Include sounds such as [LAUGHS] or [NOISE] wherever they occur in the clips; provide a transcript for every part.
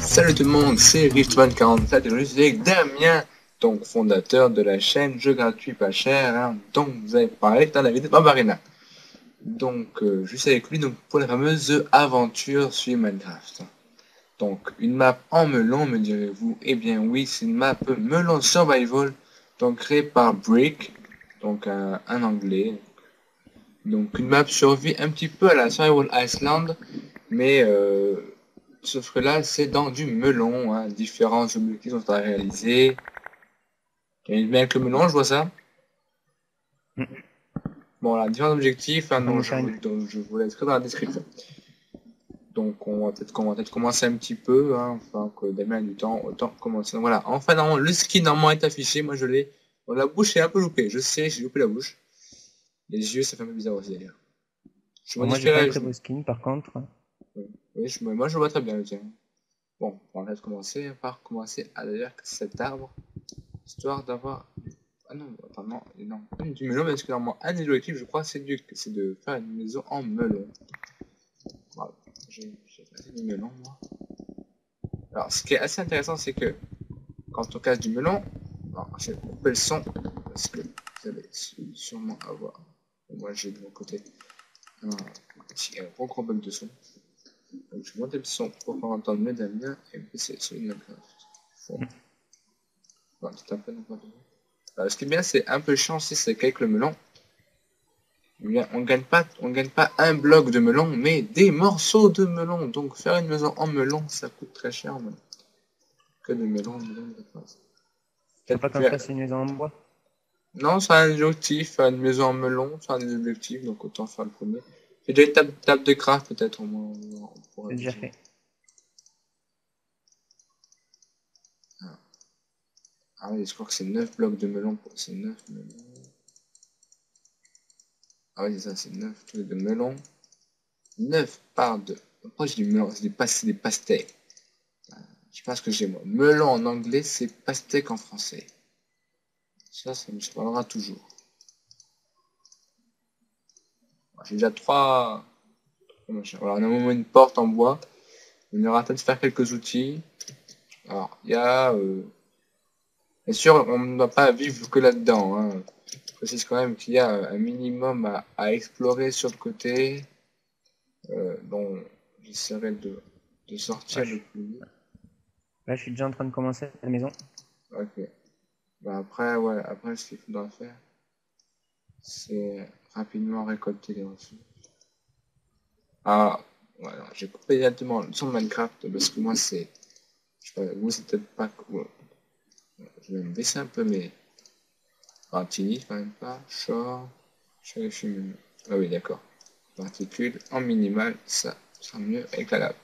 Salut tout le monde, c'est Riftman47 et je suis avec Damien, donc fondateur de la chaîne Jeux gratuits pas cher, hein, dont vous avez parlé dans la vidéo Barbarina. Donc euh, je suis avec lui donc, pour la fameuse aventure sur Minecraft. Donc une map en melon me direz-vous? Eh bien oui, c'est une map melon survival, donc créée par Brick, donc un, un anglais. Donc une map survie un petit peu à la Survival Iceland, mais euh, Sauf que là, c'est dans du melon. Hein. Différents objectifs sont à réaliser. Il y a avec le melon, je vois ça. Mm. Bon, là, différents objectifs. Hein, je, donc, je vous laisserai dans la description. Donc, on va peut-être peut commencer un petit peu. Hein, enfin, que Damien a du temps, autant commencer. Donc, voilà. Enfin, non, le skin normalement est affiché. Moi, je l'ai. La bouche est un peu loupée. Je sais, j'ai loupé la bouche. Les yeux, ça fait un peu bizarre aussi d'ailleurs. Moi, j'ai pas un très beau skin par contre. Oui, je, moi je vois très bien, tiens. Bon, on va commencer par commencer à d'ailleurs cet arbre, histoire d'avoir... Ah non, attends, non, non, du melon, parce que normalement, un des objectifs, je crois, c'est de faire une maison en melon. Voilà, j'ai passé du melon, moi. Alors, ce qui est assez intéressant, c'est que quand on casse du melon, alors, je vais couper le son, parce que vous allez sûrement avoir, moi j'ai de mon côté, un petit gros gros bug de son. Donc je monte le son pour pouvoir entendre mieux Damien et puis c'est sur une Bon. Un peu Alors, ce qui est bien, c'est un peu chiant aussi, c'est qu'avec le melon, on gagne pas on gagne pas un bloc de melon, mais des morceaux de melon. Donc faire une maison en melon, ça coûte très cher. Que de melon, C'est pas comme ça, c'est une maison en bois? Non, c'est un objectif, une maison en melon, c'est un objectif, donc autant faire le premier. J'ai déjà une table, de craft peut-être au moins. C'est déjà fait. Ah. ah. oui, je crois que c'est 9 blocs de melon. Pour... C'est 9 melons. Ah oui, c'est ça, c'est 9 trucs de melon. 9 par 2. Pourquoi j'ai du melon? C'est des, pas... des pastèques. Je sais pas ce que j'ai moi. Melon en anglais, c'est pastèque en français. Ça, ça me parlera toujours. J'ai déjà trois... Voilà, on a moment une porte en bois. On aura peut-être faire quelques outils. Alors, il y a... Euh... Bien sûr, on ne va pas vivre que là-dedans. Hein. Je précise quand même qu'il y a un minimum à, explorer sur le côté. Euh, dont j'essaierai de, de sortir le plus vite. Là, je suis déjà en train de commencer la maison. Ok. Bah après, ouais, après, ce qu'il faudra faire, c'est rapidement récolter les ressources. Ah, voilà, j'ai coupé directement de Minecraft parce que moi c'est... Vous c'est peut-être pas... Je vais me baisser un peu mais... Partie, quand même pas. Short. Ah oui, d'accord. Particules en minimal, ça sera mieux avec la.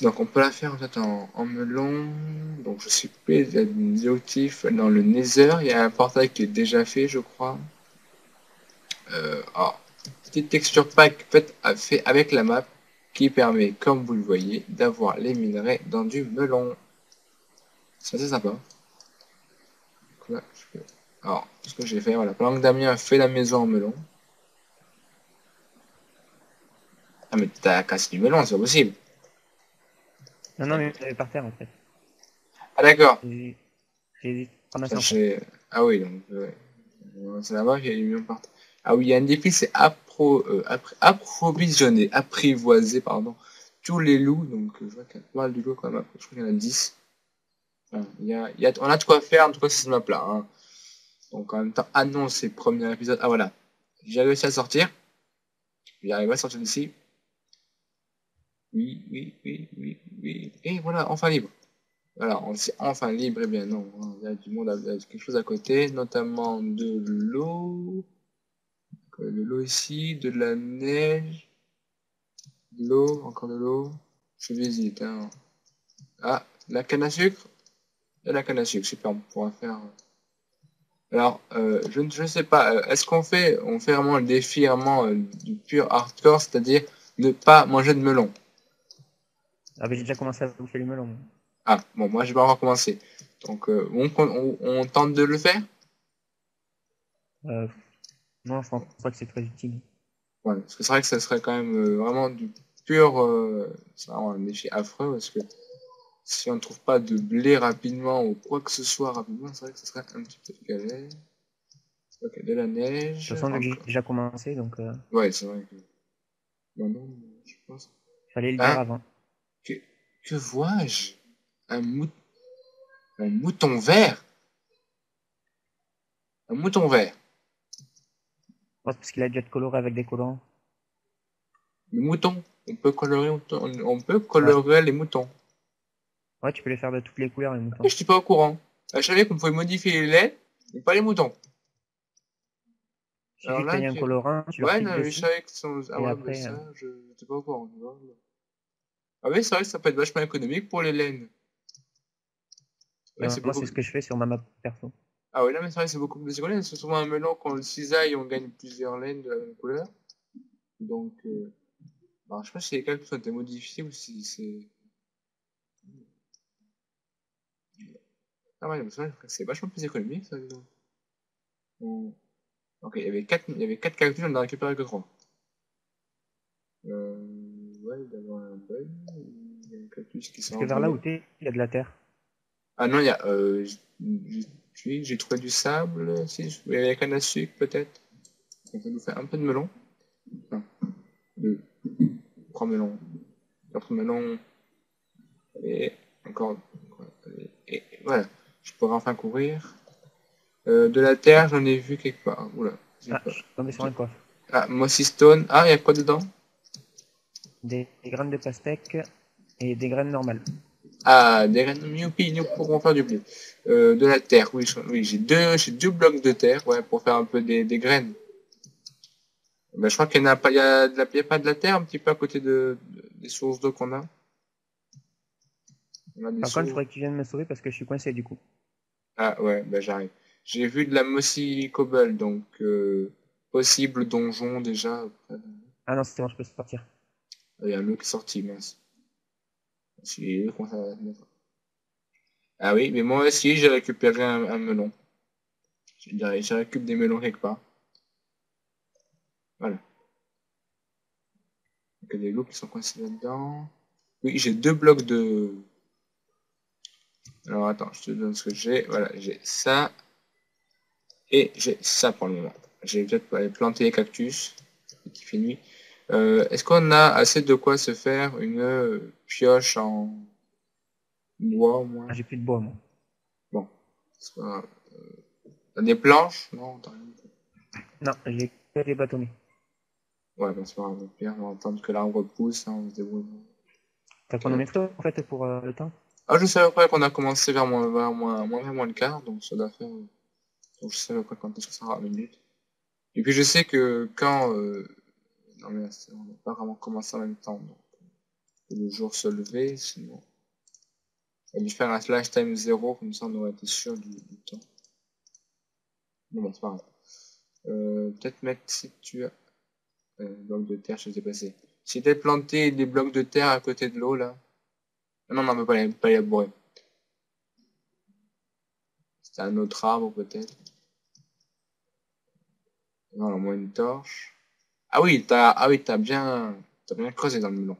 Donc on peut la faire en fait en, melon. Donc je suis objectif dans le Nether. Il y a un portail qui est déjà fait, je crois. Euh, ah, petite texture pack fait avec la map qui permet, comme vous le voyez, d'avoir les minerais dans du melon. C'est assez sympa. Alors, ce que j'ai fait, voilà, pendant que Damien fait la maison en melon. Ah mais t'as cassé du melon, c'est pas possible. Non, non, mais par terre en fait. Ah d'accord. Ah oui, donc c'est là-bas qu'il y a melon par terre. Ah oui, il y a un défi, c'est appro, euh, approvisionner, apprivoiser, pardon, tous les loups. Donc, je vois qu'il y a pas mal de loups quand même. Je crois qu'il y en a 10. il y a, il y a, on a de quoi faire, en tout cas, c'est ce map-là. Hein. Donc, en même temps, annoncer premier épisode. Ah voilà, j'ai réussi à sortir. J'arrive à sortir d'ici. Oui, oui, oui, oui, oui. Et voilà, enfin libre. Voilà, on s'est enfin libre. Et eh bien non, hein. il y a du monde, il y a quelque chose à côté, notamment de l'eau de l'eau ici, de la neige, de l'eau, encore de l'eau. Je visite. Hein. Ah, la canne à sucre Et la canne à sucre, super, on pourra faire... Alors, euh, je ne sais pas, euh, est-ce qu'on fait, on fait vraiment le défi vraiment euh, du pur hardcore, c'est-à-dire ne pas manger de melon? Ah mais j'ai déjà commencé à bouffer le melon. Ah, bon, moi j'ai pas encore commencé. Donc, on, on, on tente de le faire? Euh, non, je pense pas que c'est très utile. Ouais, parce que c'est vrai que ça serait quand même euh, vraiment du pur... Euh, c'est vraiment un défi affreux, parce que si on ne trouve pas de blé rapidement, ou quoi que ce soit rapidement, c'est vrai que ce serait un petit peu galère. Ok, de la neige... De toute façon, j'ai déjà commencé, donc euh, Ouais, c'est vrai que... Bon, non, je pense... fallait le Ah. dire avant. Que, vois-je? Un, mou... un mouton vert Un mouton vert. Pense parce qu'il a déjà été coloré avec des colorants. Le mouton. On peut colorer, on peut colorer les moutons. Ouais, tu peux les faire de toutes les couleurs, les moutons. Je suis pas au courant. Euh, Je savais qu'on pouvait modifier les laits, mais pas les moutons. Alors suffit là, un tu- colorant, tu Ouais, non, mais je savais que son... Ah ouais, après, mais ça, euh, je j'étais pas au courant. Ah oui, c'est vrai que ça peut être vachement économique pour les laines. Ouais, Euh, c'est moi, beaucoup- c'est ce que je fais sur ma map perso. Ah oui, là, mais c'est vrai, c'est beaucoup plus économique. C'est souvent un melon, quand on le cisaille, on gagne plusieurs laines de la même couleur. Donc, euh... bah, je sais pas si les calculs ont été modifiés ou si c'est... Ah ouais, c'est vrai que c'est vachement plus économique, ça, dis donc. Bon. Ok, il y avait 4, il y avait quatre calculs, on en a récupéré que 3. Euh... Ouais, il doit y avoir un bug. Cactus qui Parce que vers là où t'es, il y a de la terre. Ah non, il y a... Euh... j'ai- trouvé du sable, si, je- il y avait la canne à sucre, peut-être. Ça nous fait un peu de melon. Un, deux, trois melons. Quatre melons. Et encore. Et, voilà. Je pourrais enfin courir. Euh, de la terre, j'en ai vu quelque part. Oula. Ah, pas- je suis tombé sur un coffre. Ah, Mossy Stone. Ah, il y a quoi dedans? Des, des graines de pastèque et des graines normales. Ah, des graines youpi, nous pourrons faire du blé. Euh, de la terre, oui, j'ai deux, deux blocs de terre, ouais, pour faire un peu des, des graines. Ben, je crois qu'il n'y a pas, il y a, de la, il y a pas de la terre un petit peu à côté de, de- des sources d'eau qu'on a. A Par contre, il sources- faudrait que tu viennes me sauver parce que je suis coincé du coup. Ah ouais, ben j'arrive. J'ai vu de la Mossy Cobble, donc euh, possible donjon déjà. Ah non, c'est bon, je peux sortir. Il y a un loup qui est sorti, mince. Ah oui, mais moi aussi j'ai récupéré un, melon. J'ai récupéré des melons quelque part. Voilà. Il y a des loups qui sont coincés là-dedans. Oui, j'ai deux blocs de... Alors attends, je te donne ce que j'ai. Voilà, j'ai ça. Et j'ai ça pour le moment. J'ai peut-être planter les cactus. Qui fait nuit. Euh, Est-ce qu'on a assez de quoi se faire une euh, pioche en bois au moins? Ah, j'ai plus de bois, moi. Bon, pas. Euh, T'as des planches? Non, t'as rien. Non, j'ai que des bâtonnets. Ouais, bon, c'est pas grave. Pire, on va attendre que l'arbre pousse, hein, on se débrouille. T'as chronométré en fait pour euh, le temps? Ah, je peu près qu'on a commencé vers moins, vers moins, moins, vers moins le quart, donc ça doit faire. Donc je peu près quand est-ce que ça sera minutes. Et puis je sais que quand. Euh... Non, mais c'est- on n'a pas vraiment commencé en même temps, donc. euh, le jour se lever, sinon. On a dû faire un slash time 0, comme ça on aurait été sûr du, temps. Non, bon, c'est pas grave. Euh, Peut-être mettre si tu as. Euh, bloc de terre, je sais passer. Si planté des blocs de terre à côté de l'eau, là. Non, non, on peut pas les, pas les labourer. C'était un autre arbre, peut-être. Non, au moins une torche. Ah oui, t'as, ah oui, t'as bien, t'as bien creusé dans le melon.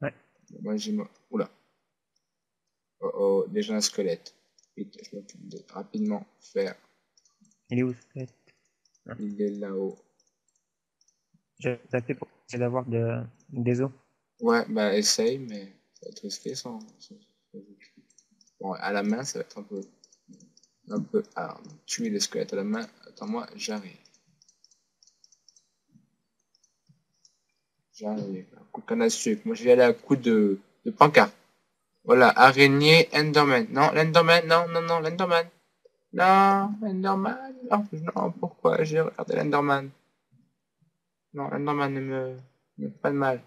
Ouais. Moi, oula. Oh, oh, déjà un squelette. Vite, je m'occupe de rapidement faire. Il est où ce squelette? Il est là-haut. J'ai tapé pour essayer d'avoir de, des os. Ouais, bah, essaye, mais ça va être risqué sans, sans- Bon, à la main, ça va être un peu, un peu hard. Tuer les squelettes à la main. Attends-moi, j'arrive. J'arrive. Un coup de canne à sucre. Moi, je vais aller à coup de, de. Voilà, araignée, Enderman. Non, l'Enderman, non, non, non, l'Enderman. Non, l'Enderman. Non, non, pourquoi j'ai regardé l'Enderman? Non, l'Enderman ne me, pas de mal.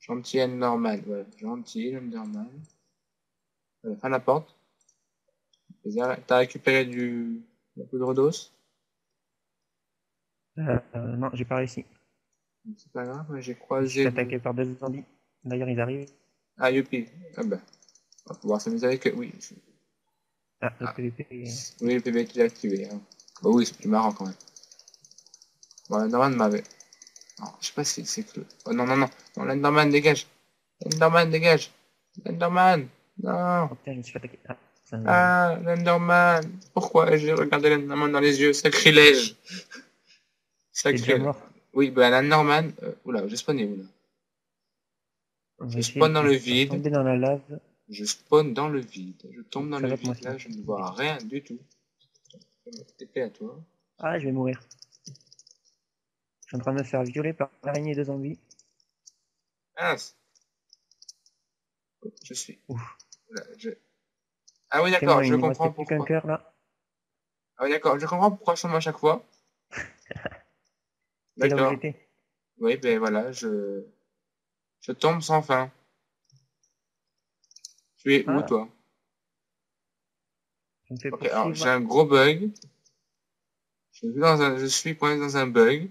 Gentil Enderman, voilà, gentil Enderman. Voilà, fin de la porte. T'as récupéré du, la poudre d'os? Euh, non, j'ai pas réussi. C'est pas grave, j'ai croisé... attaqué par deux zombies. D'ailleurs, ils arrivent. Ah, youpi. Ah bah, on va pouvoir s'amuser avec eux. Oui, je- Ah, le Ah. PVP. Oui, le PVP est activé. Hein. Bah oui, c'est plus marrant quand même. Bon, Lenderman m'avait... Non, je sais pas si c'est que... Oh non, non, non. Non, Lenderman, dégage. Lenderman, dégage. Lenderman. Non. Oh putain, je me suis fait attaquer. Ah, Ah, Lenderman. Pourquoi j'ai regardé Lenderman dans les yeux? Sacrilège. Sacrilège. Oui, bah Lenderman... Euh, oula, j'ai spawné où là Je spawn dans le vide. Tomber dans la lave. Je spawn dans le vide. Je tombe dans Ça le vide. Là, je ne vois rien du tout. Je TP à toi. Ah, je vais mourir. Je suis en train de me faire violer par l'araignée de zombies. Mince. Je suis. Ouf. Je... Ah oui, d'accord, je comprends pourquoi. cœur là. Ah oui, d'accord, je comprends pourquoi je tombe à chaque fois. [LAUGHS] D'accord. Oui, ben voilà, je... Je tombe sans fin. Tu es où, Ah. toi? Alors, j'ai un gros bug. Je suis, dans un... je suis dans un bug.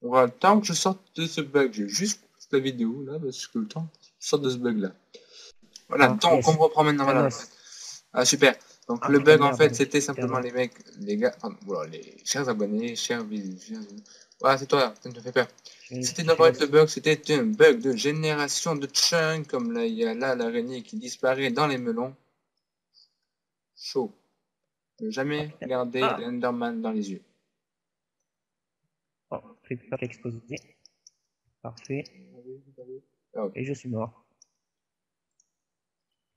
Voilà, tant que je sorte de ce bug, je vais juste la vidéo, là, parce que le temps je sorte de ce bug-là. Voilà, Ah, donc yes. on reprend maintenant. Voilà. Thanos. Ah, super. Donc, Ah, le bug, en fait, c'était simplement les mecs, les gars, voilà, les chers abonnés, chers vidéos. Voilà, c'est toi, ça me fait peur. C'était d'abord le bug, c'était un bug de génération de chunk, comme là, il y a là l'araignée qui disparaît dans les melons. Chaud. Ne jamais regarder Ah. l'Enderman dans les yeux. Oh, qui a explosé. Parfait. Ah, ok. Et je suis mort.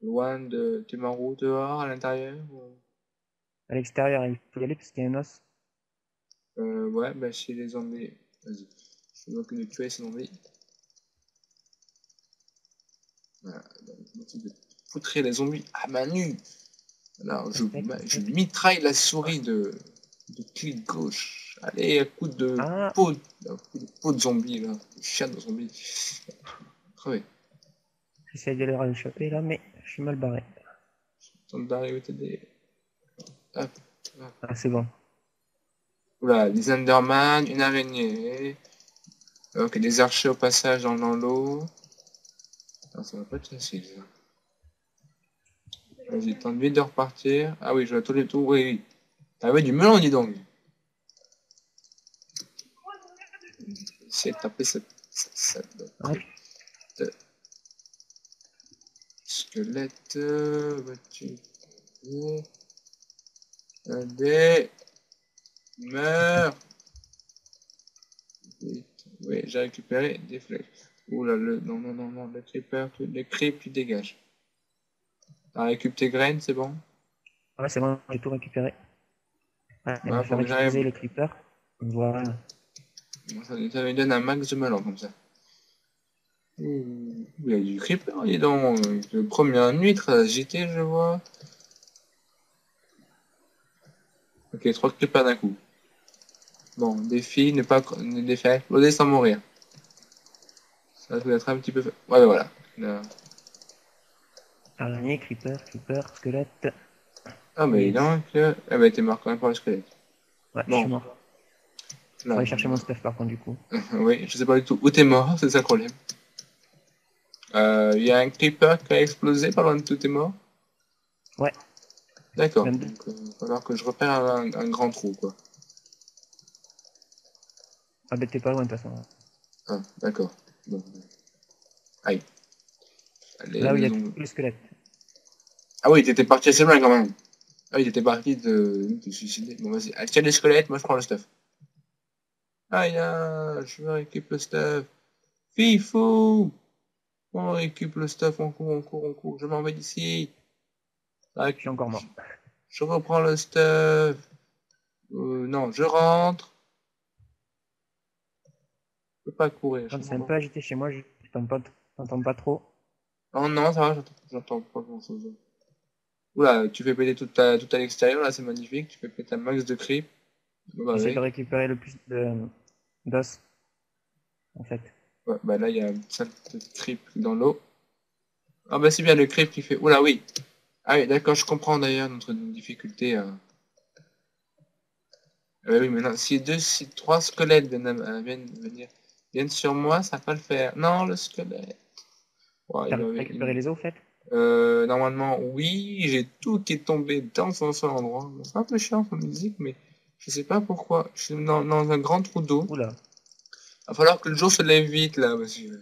Loin de... Où dehors, à l'intérieur ou- À l'extérieur, il faut y aller parce qu'il y a un os. euh, Ouais, bah chez les zombies. Vas-y. Je m'occupe de tuer ces zombies. Voilà, donc de foutrer les zombies à main nue. Alors, je, je mitraille la souris de, de clic gauche. Allez, à coup de Ah. peau, de, coup de peau de zombie, là. De chien de zombie. Crevé. J'essaie de leur échapper là, mais je suis mal barré. Tente d'arriver t'aider. Hop. Ah, c'est bon. Oula, des Enderman, une araignée. Ok, des archers au passage dans, dans l'eau. Ah, ça va pas être facile, ça. Vas-y, tente vite de repartir. Ah oui, je vois tous les tours, oui, oui. Ah oui, du melon, dis donc. De taper cette... cette, cette- Ah. de- Squelette, vas-tu... Allez Meurs. Oui, j'ai récupéré des flèches. Oula, le... Non, non, non, non, le creeper, tu... les creeps, tu dégages. T'as récupéré tes graines, c'est bon? Ouais, c'est bon, j'ai tout récupéré. Ouais, faut que j'arrive. les creepers. Voilà. ça, ça me donne un max de melon, comme ça. Il y a du creeper, dis donc. Le premier nuit, très agité, je vois. Ok, trois creepers d'un coup. Bon, défi, ne pas ne défaire, exploser sans mourir. Ça doit être un petit peu... Ouais, ben voilà. Là. Araignée, creeper, creeper, squelette. Ah, mais donc... euh, Ah, bah, t'es mort quand même par le squelette. Ouais, Bon. je suis mort. Je vais chercher mon stuff par contre du coup. [LAUGHS] oui, je sais pas du tout où t'es mort, c'est ça le problème. Euh, Il y a un creeper qui a explosé loin de tout t'es mort? Ouais. D'accord, donc il va falloir que je repère un, un grand trou, quoi. Ah bah t'es pas loin de toute façon. Ah, d'accord. Bon. Aïe. Allez, Là où il y a tous les squelettes. Ah oui, t'étais parti assez loin quand même. Ah oui, t'étais parti de... te suicider. Bon, vas-y. Ah, tiens les squelettes, moi je prends le stuff. Aïe, ah, je récupère le stuff. Fifou On récupère le stuff, on court, on court, on court. Je m'en vais d'ici. Ah, Je suis encore mort. Je reprends le stuff. Euh, non, je rentre. Je peux pas courir. je c'est un peu agité chez moi, je t'entends pas, t'entends pas trop. Oh non, ça va, j'entends- j'entends pas grand chose. Oula, tu fais péter tout à, tout à l'extérieur, là, c'est magnifique. Tu fais péter un max de creep. J'essaie de récupérer le plus de d'os. En fait. Ouais, bah là, il y a une salle de creep dans l'eau. Ah bah c'est bien le creep qui fait... Oula, oui. Ah oui, d'accord, je comprends d'ailleurs notre difficulté à... Ah bah oui, maintenant, si deux, si trois squelettes viennent, euh, viennent venir, viennent sur moi, ça va pas le faire. Non, le squelette. Ouais, T'as récupéré il- les os, au fait? Euh, normalement, oui, j'ai tout qui est tombé dans un seul endroit. C'est un peu chiant comme musique, mais je sais pas pourquoi. Je suis dans, dans un grand trou d'eau. Oula. Il va falloir que le jour se lève vite là, que...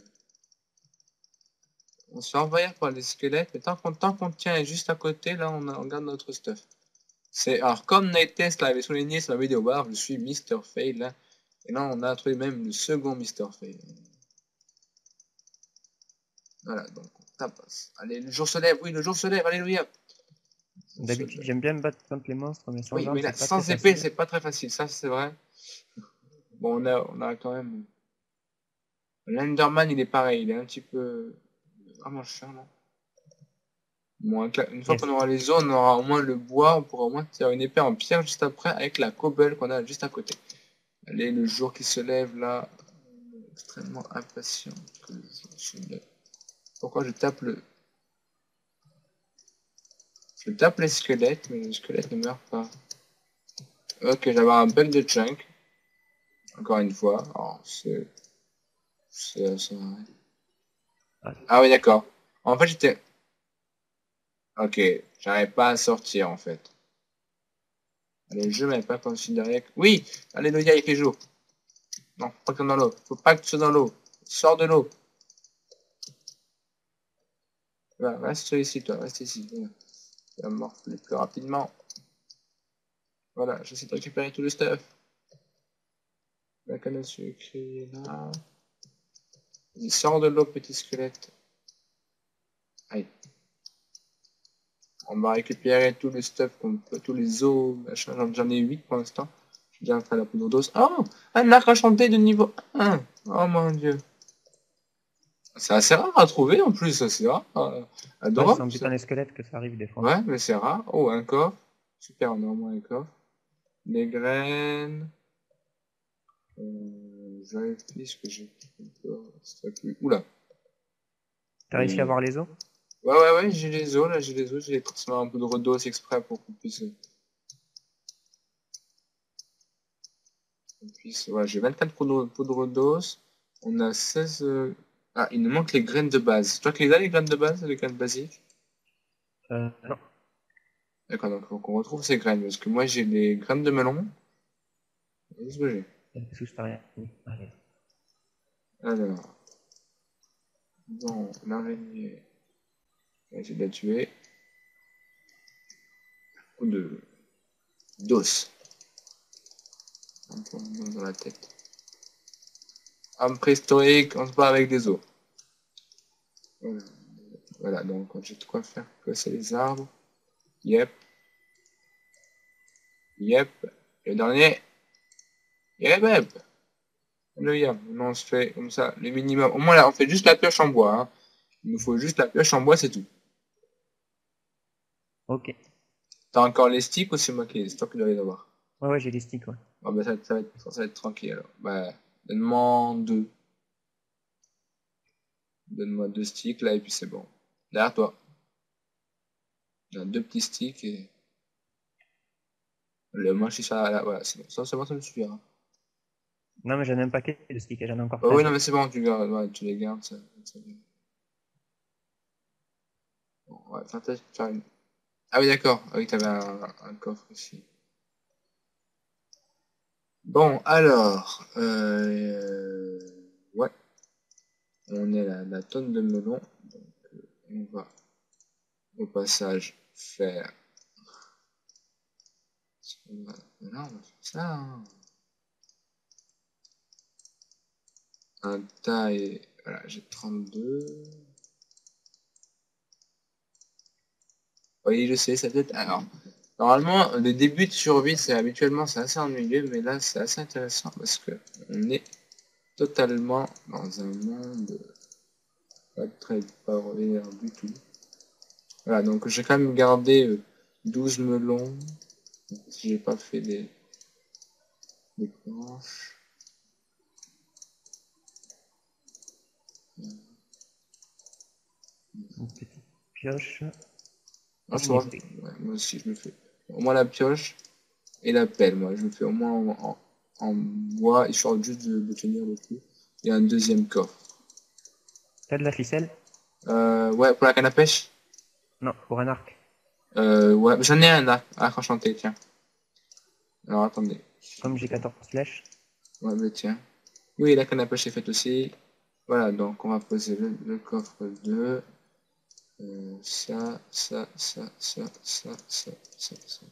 On se fait envahir par les squelettes, mais tant qu'on tient juste à côté, là, on, a, on garde notre stuff. C'est alors comme Nightest l'avait souligné sur la vidéo bar, je suis Mr. Fail là, et là on a trouvé même le second Mr. Fail. Voilà, donc ça passe. Allez, le jour se lève, oui, le jour se lève, alléluia. D'habitude, j'aime bien me battre contre les monstres, mais sans Oui, mais là, sans épée, c'est pas très facile, ça c'est vrai. Bon, on a, on a quand même... L'Enderman, il est pareil, il est un petit peu... Vraiment chiant, là. Bon, une fois qu'on aura les zones, on aura au moins le bois, on pourra au moins tirer une épée en pierre juste après, avec la cobble qu'on a juste à côté. Allez, le jour qui se lève, là... Extrêmement impatient que le jour se lève. Pourquoi je tape le... Je tape les squelettes, mais les squelettes ne meurent pas. Ok, j'avais un bug de chunk. Encore une fois. Alors, c'est... C'est... c'est vrai. Ah. Oui, d'accord. En fait, j'étais... Ok, j'arrivais pas à sortir, en fait. Allez, le jeu m'avait pas considéré... Oui Alléluia, il fait jour. Non, pas sois dans l'eau. Faut pas que tu sois dans l'eau. Sors de l'eau. Voilà, reste ici, toi. Reste ici. Voilà. Tu vas plus rapidement. Voilà, j'essaie de récupérer tout le stuff. La canne à sucre est là. Il sort de l'eau, petit squelette. Aïe. On va récupérer tout le stuff qu'on peut, tous les os, machin. J'en- ai 8 pour l'instant. J'ai déjà fait la poudre d'os. Oh Un arc enchanté de niveau 1 Oh mon dieu C'est assez rare à trouver en plus, c'est rare. Euh, Ouais, adorable. c'est en butant les squelettes que ça arrive des fois. Ouais, mais c'est rare. Oh, un coffre. Super, on a au moins un coffre. Des graines. Euh, vérifie ce que j'ai encore. Oula. T'as réussi à voir les os? Ouais, ouais, ouais, j'ai les os, là, j'ai les os, j'ai transformé un peu de redos exprès pour qu'on puisse... qu'on puisse... Ouais, j'ai 24 poudres poudre d'os. On a 16... euh, Ah, il nous manque les graines de base. Toi qui les as, les graines de base, les graines basiques? Euh, Non. D'accord, donc faut qu'on retrouve ces graines, parce que moi j'ai les graines de melon. Qu'est-ce que j'ai? Allez. Alors... Bon, l'araignée... On va de la tuer. Coup de... d'os. Dans la tête. Homme préhistorique, on se bat avec des os. Voilà, Voilà, donc j'ai de quoi faire casser les arbres. Yep. Yep. Le dernier. Yep, yep. Alléluia. Maintenant on se fait comme ça, le minimum. Au moins là, on fait juste la pioche en bois. hein. Il nous faut juste la pioche en bois, c'est tout. Ok. T'as encore les sticks ou c'est moi qui, toi qui dois les avoir? Ouais, ouais, j'ai des sticks, ouais. Ah bah ça, ça va être, ça va être tranquille alors. Bah, donne-moi deux. Donne-moi deux sticks là et puis c'est bon. Derrière toi. Deux petits sticks et... Le moi je suis ça là, voilà, c'est bon. Ça, c'est bon, ça me suffira. Non, mais j'en ai un paquet de sticks, j'en ai encore plein. oui, non mais c'est bon, tu, gardes, ouais, tu les gardes, ça. Bon, ouais, as une- Ah oui, d'accord. Ah oui, t'avais un, un coffre ici. Bon, alors, euh, ouais, on est à la tonne de melon, donc euh, on va au passage faire, voilà, on va faire ça, hein. Un taille, voilà, j'ai 32. Oui, je sais, ça peut être, alors, Normalement, le début de survie, c'est habituellement c'est assez ennuyeux, mais là c'est assez intéressant parce que on est totalement dans un monde pas très parodique du tout. Voilà, donc j'ai quand même gardé euh, 12 melons. Si j'ai pas fait des, des planches. Une petite pioche. Ah. Ouais, moi aussi je me fais. Au moins la pioche et la pelle, moi je me fais au moins en, en, en bois, histoire juste de, de tenir le coup. Et un deuxième coffre. T'as de la ficelle? Euh, ouais, pour la canne à pêche? Non, pour un arc. Euh, ouais, j'en ai un là, arc enchanté, tiens. Alors attendez. Comme j'ai 14 flèches. Ouais, mais tiens. Oui, la canne à pêche est faite aussi. Voilà, donc on va poser le, le coffre 2 ça, ça, ça, ça, ça, ça, ça, ça.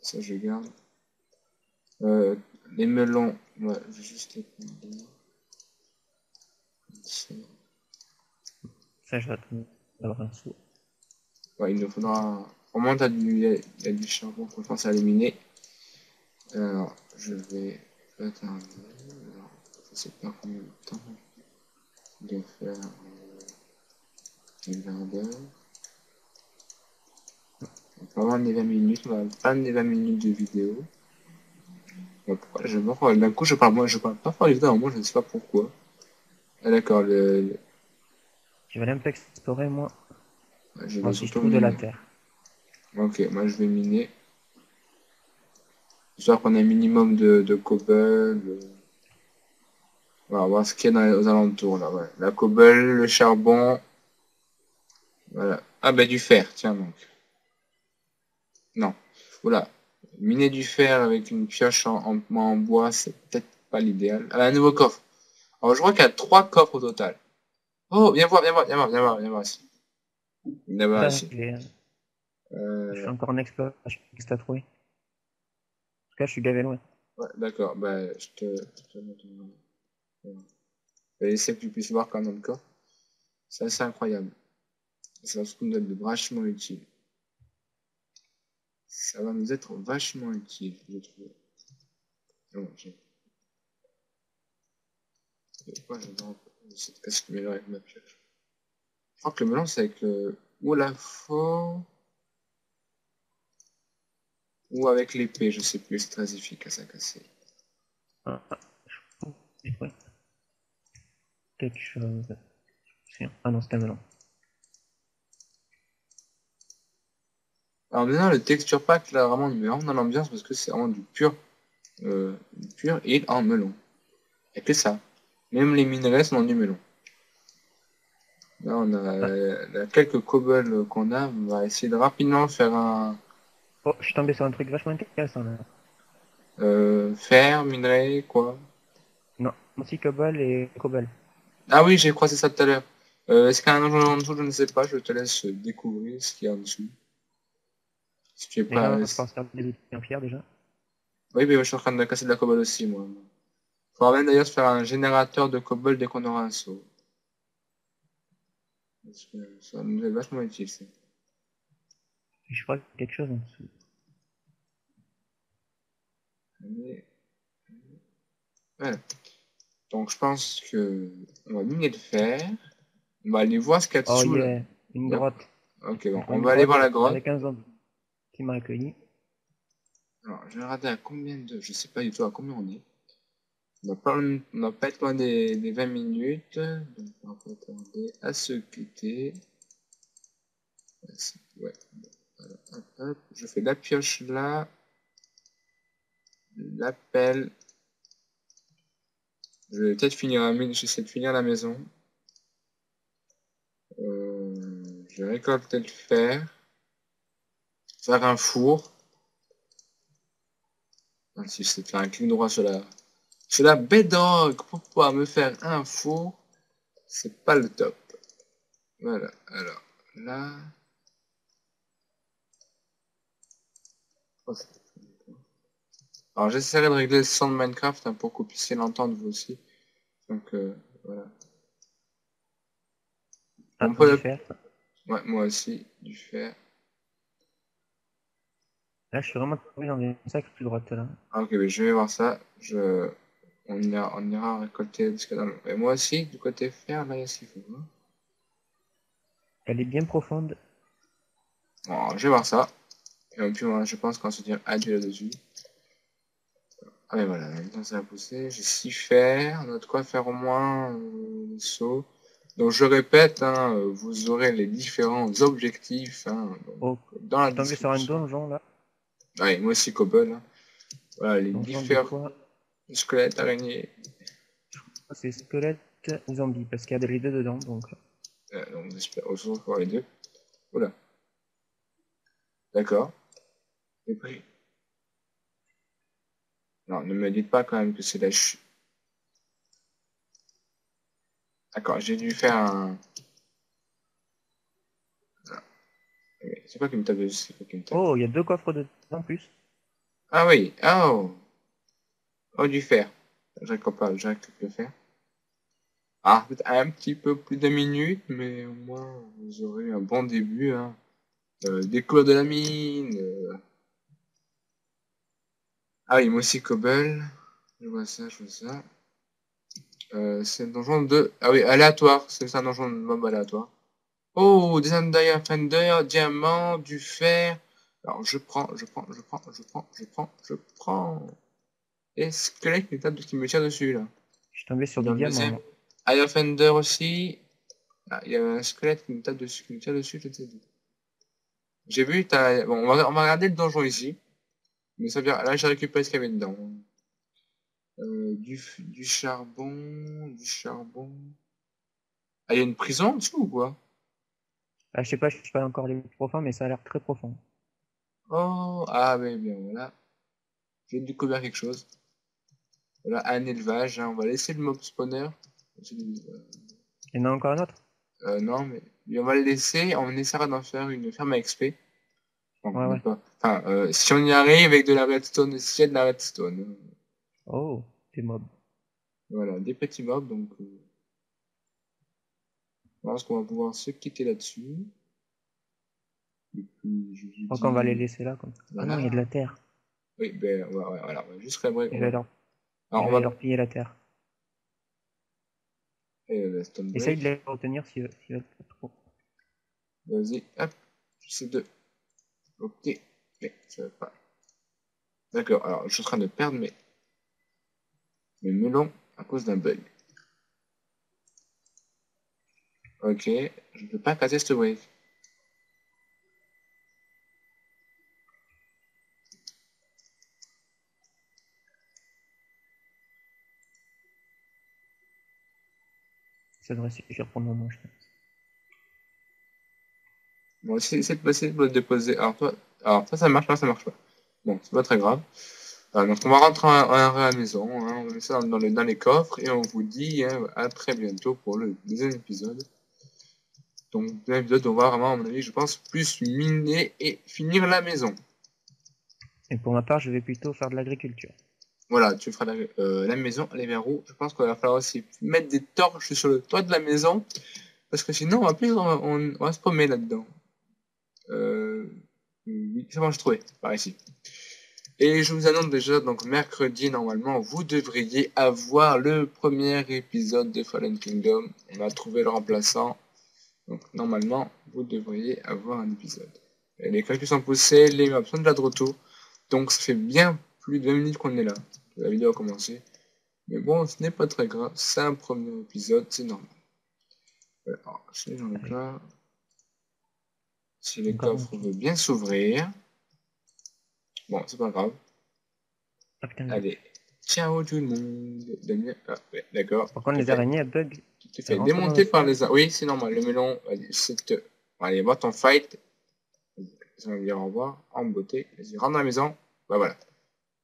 Ça, je garde. Les melons, ouais, je vais juste les prendre. Ça. je vais attendre un sou. Il nous faudra. Au moins, t'as du... Il du charbon qu'on pense à éliminer. Alors, je vais. Alors, je sais pas combien temps de faire euh, va avoir des 20 minutes, pas 20 minutes de vidéo. Ouais, pourquoi je me rends- D'un coup, je parle, moi, je parle pas fort évidemment, moi, je ne sais pas pourquoi. Ah, d'accord, le, le- Je vais un peu explorer, moi. ouais, je vais surtout de la terre. Ok, moi je vais miner. Histoire qu'on ait un minimum de, de cobble. On va voir ce qu'il y a dans les, aux alentours là. Ouais. La cobble, le charbon. Voilà. Ah bah du fer, tiens donc. Non. Voilà. Miner du fer avec une pioche en, en, en bois, c'est peut-être pas l'idéal. Ah, un nouveau coffre. Alors je vois qu'il y a trois coffres au total. Oh, viens voir, viens voir, viens voir, viens voir, viens voir ici. Viens voir Là, ici. j'ai- Euh, Je suis encore en exploration. Je sais pas ce que t'as trouvé. En tout cas, je suis gavé loin. Ouais, d'accord, bah, je te, je te vais laisser que tu puisses voir quand même le. C'est incroyable. Ça va surtout nous être vachement utile. Ça va nous être vachement utile, je trouve. Pourquoi avec ma pioche Je crois que le melon c'est avec le. ou la faux. Ou avec l'épée, je sais plus, c'est très efficace à casser. Ah, ah, quelque chose. Ah non, c'était un melon. Alors maintenant, le texture pack, là, vraiment, il met vraiment dans l'ambiance parce que c'est vraiment du pur, euh, du pur et en melon. Et que ça. Même les minerais sont dans du melon. Là, on a euh, là, quelques cobbles qu'on a. On va essayer de rapidement faire un Oh, je suis tombé sur un truc vachement intéressant là. euh, fer, minerai, quoi. Non, aussi cobble et cobble. Ah oui, j'ai croisé ça tout à l'heure. Euh, Est-ce qu'il y a un danger en dessous Je ne sais pas? Je te laisse découvrir ce qu'il y a en dessous. Si tu es on se faire des outils en pierre déjà. Oui, mais je suis en train de casser de la cobble aussi, moi. Faudra même d'ailleurs se faire un générateur de cobble dès qu'on aura un saut. Parce que ça nous est vachement utile, ça. Je crois qu'il y a quelque chose en dessous. Allez. Voilà. Donc, je pense que on va miner le fer. On va aller voir ce qu'il y a Oh, dessous. a une grotte. Ok, bon. On va aller voir la grotte grotte. Avec un zombie qui m'a accueilli. Alors, je vais regarder à combien de... Je sais pas du tout à combien on est. On va pas, on va pas être loin des, des 20 minutes. Donc, on va tarder à se quitter. Ouais. Voilà, hop, hop. Je fais la pioche là. L'appel. Je vais peut-être finir. J'essaie de finir la maison. Euh, je vais récolter le fer. Faire un four. Si je sais faire un clic droit sur la, sur la bedrock pour pouvoir me faire un four, c'est pas le top. Voilà, alors là. Alors j'essaierai de régler le son de Minecraft hein, pour que vous puissiez l'entendre vous aussi. Donc euh, voilà. Ah, On peut du le- fer. Ouais, moi aussi, du fer. Là, je suis vraiment tombé dans une sacrée grotte là. Ah, ok, mais je vais voir ça. Je... On, ira, on ira récolter a dans le... Et moi aussi, du côté fer, là, il y a ce qu'il faut. hein. Elle est bien profonde. Bon, je vais voir ça. Et puis, je pense qu'on se dire adieu là-dessus. Ah, mais voilà, maintenant ça va pousser. J'ai 6 fer. On a de quoi faire au moins euh, saut. Donc, je répète, hein, vous aurez les différents objectifs hein, donc, Oh, dans la tombé sur un description. donjon là? Ouais, moi aussi, Cobble. hein. Voilà, les différents squelettes, araignées. C'est squelette ou zombie, parce qu'il y a les deux dedans, donc... Euh, donc j'espère aussi pour les deux. Oula. D'accord. J'ai pris. Non, ne me dites pas quand même que c'est la chute. D'accord, j'ai dû faire un... C'est quoi qui me tape dessus? Quoi qui me tape? Oh, il y a deux coffres de en plus. Ah oui, oh Oh, du fer. Je pas, j'ai le fer. Ah, peut-être un petit peu plus d'un minute, mais au moins vous aurez un bon début. Hein. Euh, découvert de la mine. euh. Ah oui, moi aussi Cobble. Je vois ça, je vois ça. Euh, c'est un donjon de... Ah oui, aléatoire. C'est un donjon de mob aléatoire. Oh, des Dire Fender, diamant, du fer. Alors je prends, je prends, je prends, je prends, je prends, je prends. Et squelette qui me, tape- qui me tire dessus là. Je suis tombé sur des le diamants. Iron Fender aussi. Ah, il y a un squelette qui me tape dessus, qui me tire dessus, je t'ai dit. J'ai vu, t'as... Bon, on va, on va regarder le donjon ici. Mais ça vient... Là, j'ai récupéré ce qu'il y avait dedans. Euh, du, charbon, du charbon... Ah, il y a une prison en dessous ou quoi? Ah, je sais pas, je suis pas encore les plus profonds, mais ça a l'air très profond. Oh, ah oui, bien, voilà. J'ai découvert quelque chose. Voilà, un élevage, hein. on va laisser le mob spawner. Il y en a encore un autre? Euh, non, mais on va le laisser, on essaiera d'en faire une ferme à XP. Enfin, Ouais, ouais. pas- Enfin, euh, si on y arrive avec de la redstone, s'il y a de la redstone. Oh, des mobs. Voilà, des petits mobs, donc... Euh... Je pense qu'on va pouvoir se quitter là-dessus. Et puis, je Je crois dis- qu'on va les laisser là. Comme... Ah Voilà. non, il y a de la terre. Oui, ben, ouais, ouais, voilà, on juste réabrer- Je vais leur, Alors, on va... leur piller la terre. Euh, Essaye de les retenir si si. Vas-y, hop, c'est deux. Ok, mais ça va pas. D'accord, alors je suis en train de perdre mes, mes melons à cause d'un bug. Ok, je ne peux pas casser ce break. Ça devrait suffire pour le moment, je pense. Bon, essaye essaye de passer de le déposer. Alors toi, alors toi ça marche, là ça marche pas. Bon, c'est pas très grave. Euh, donc on va rentrer en- en- à la maison, hein, on va mettre ça dans, dans le- dans les coffres et on vous dit hein, à très bientôt pour le deuxième épisode. Donc deuxième épisode on va vraiment à mon avis je pense plus miner et finir la maison. Et pour ma part, je vais plutôt faire de l'agriculture. Voilà, tu feras la, euh, la maison, les verrous. Je pense qu'il va falloir aussi mettre des torches sur le toit de la maison. Parce que sinon, on va, plus, on, va- on- on va se paumer là-dedans. C'est bon, j'ai trouvé, par ici. Et je vous annonce déjà, donc mercredi, normalement, vous devriez avoir le premier épisode de Fallen Kingdom. On a trouvé le remplaçant. Donc, normalement, vous devriez avoir un épisode. Et les calculs sont poussés, les maps sont déjà de retour. Donc, ça fait bien plus de 20 minutes qu'on est là. La vidéo a commencé. Mais bon, ce n'est pas très grave. C'est un premier épisode, c'est normal. Cas. Si le coffre veut bien s'ouvrir. Bon, c'est pas grave. Allez, ciao tout le monde. Ah, ouais, d'accord. par contre, les araignées, elles bug. Tu te fais démonter par les araignées. Oui, c'est normal. Le melon. Allez, va ton fight. Ça va dire au revoir. En beauté. Vas-y, rentre dans la maison. Bah voilà.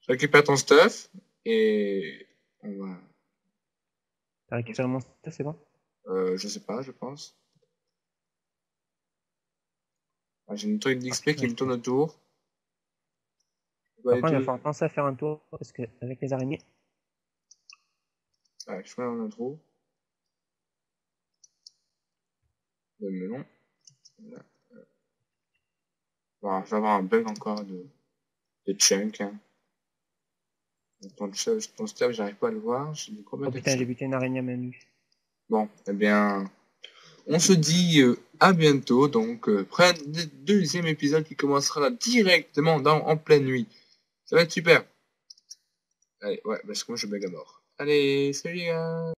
Récupère ton stuff. Et on va... T'as récupéré mon stuff, c'est bon? Euh, je sais pas, je pense. Ah, J'ai une truc d'XP qui me tourne autour. Par contre, il va falloir penser à faire un tour, parce que avec les araignées, Ah, je suis dans un trou. Le melon. Voilà. Bon, je vais avoir un bug encore de, de chunk. Hein. Ton, ton stuff, j'arrive pas à le voir. J'ai oh de putain, j'ai chunks buté une araignée à main nue. Bon, eh bien, on se dit euh, à bientôt. Donc, euh, un deux- deuxième épisode qui commencera là directement dans, en pleine nuit. Ça va être super. Allez, ouais, parce que moi je bug à mort. Allez, salut les gars